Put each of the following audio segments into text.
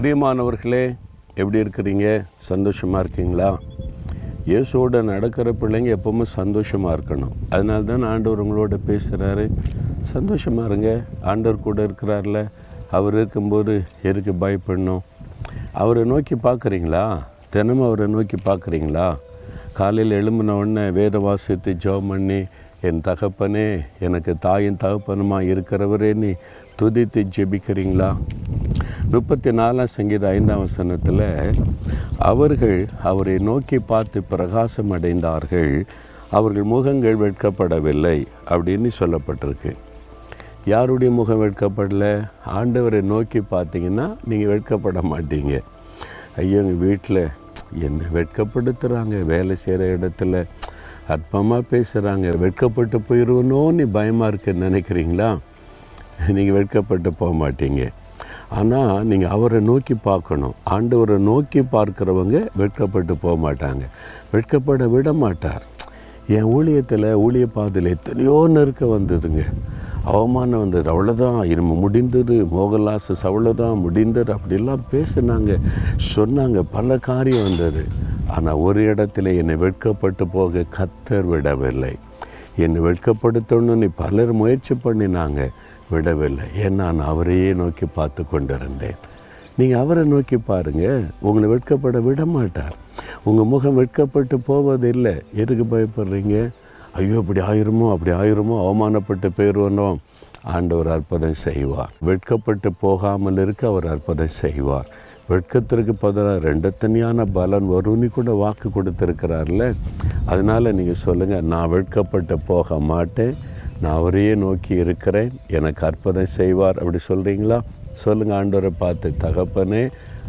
பிரியமானவர்களே எப்படி இருக்கிறீங்க? சந்தோஷமாக இருக்கீங்களா? இயேசுவோட நடக்கிற பிள்ளைங்க எப்பவுமே சந்தோஷமாக இருக்கணும். அதனால தான் ஆண்டவர் உங்களோட பேசுகிறாரு சந்தோஷமாக இருங்க. ஆண்டவர் கூட இருக்கிறார்ல. அவர் இருக்கும்போது எதுக்கு பயப்படணும்? அவரை நோக்கி பார்க்குறீங்களா? தினமும் அவரை நோக்கி பார்க்குறீங்களா? காலையில் எழும்பின உடனே வேத வாசித்து ஜெபம் பண்ணி என் தகப்பனே எனக்கு தாயின் தகப்பனுமா இருக்கிறவரே நீ துதித்து ஜெபிக்கிறீங்களா? முப்பத்தி நாலாம் சங்கீத ஐந்தாம் வசனத்தில் அவர்கள் அவரை நோக்கி பார்த்து பிரகாசம் அடைந்தார்கள் அவர்கள் முகங்கள் வெட்கப்படவில்லை அப்படின்னு சொல்லப்பட்டிருக்கு. யாருடைய முகம் வெட்கப்படல? ஆண்டவரை நோக்கி பார்த்தீங்கன்னா நீங்கள் வெட்கப்பட மாட்டீங்க. ஐயோ எங்கள் வீட்டில் என்ன வெட்கப்படுத்துகிறாங்க வேலை செய்கிற இடத்துல அற்பமாக பேசுகிறாங்க வெட்கப்பட்டு போயிடுவனோன்னு பயமாக இருக்குன்னு நினைக்கிறீங்களா? நீங்கள் வெட்கப்பட்டு போக மாட்டீங்க. ஆனால் நீங்கள் அவரை நோக்கி பார்க்கணும். ஆண்டவரை நோக்கி பார்க்குறவங்க வெட்கப்பட்டு போக மாட்டாங்க. வெட்கப்பட விட மாட்டார். என் ஊழியத்தில் ஊழிய பாதையில் எத்தனையோ நெருக்க வந்ததுங்க. அவமானம் வந்தது. அவ்வளோதான் இனிமே முடிந்தது. மோகன்லாசஸ் அவ்வளோதான் முடிந்தது. அப்படிலாம் பேசுனாங்க. சொன்னாங்க. பல காரியம் வந்தது. ஆனால் ஒரு இடத்துல என்னை வெட்கப்பட்டு போக கத்தர் விடவில்லை. என்னை வெட்கப்படுத்தணும்னு பலர் முயற்சி பண்ணினாங்க. விடவில்லை. ஏன்னா நான் அவரையே நோக்கி பார்த்து கொண்டிருந்தேன். நீங்கள் அவரை நோக்கி பாருங்கள் உங்களை வெட்கப்பட விட மாட்டார் உங்கள் முகம் வெட்கப்பட்டு போவதில்லை. எதுக்கு பயப்படுறீங்க? ஐயோ இப்படி ஆயிருமோ? அப்படி ஆயிருமோ? அவமானப்பட்டு போயிடுவோம் ஆண்டவர் அற்புதம் செய்வார். வெட்கப்பட்டு போகாமல் இருக்க அவர் அற்புதம் செய்வார். வெட்கத்திற்கு பதிலாக ரெண்டு தனியான பலன் வரும்னு கூட வாக்கு கொடுத்துருக்கிறார்ல. அதனால் நீங்கள் சொல்லுங்கள் நான் வெட்கப்பட்டு போக மாட்டேன். நான் அவரையே நோக்கி இருக்கிறேன். எனக்கு அற்புதம் செய்வார் அப்படி சொல்கிறீங்களா சொல்லுங்கள் ஆண்டவரை பார்த்து தகப்பனே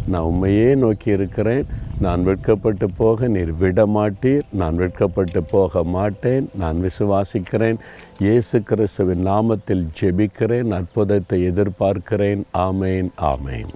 நான் உண்மையே நோக்கி இருக்கிறேன். நான் வெட்கப்பட்டு போக நீர் விட மாட்டீர் நான் வெட்கப்பட்டு போக மாட்டேன். நான் விசுவாசிக்கிறேன். இயேசு கிறிஸ்துவின் நாமத்தில் ஜெபிக்கிறேன். அற்புதத்தை எதிர்பார்க்கிறேன். ஆமேன் ஆமேன்.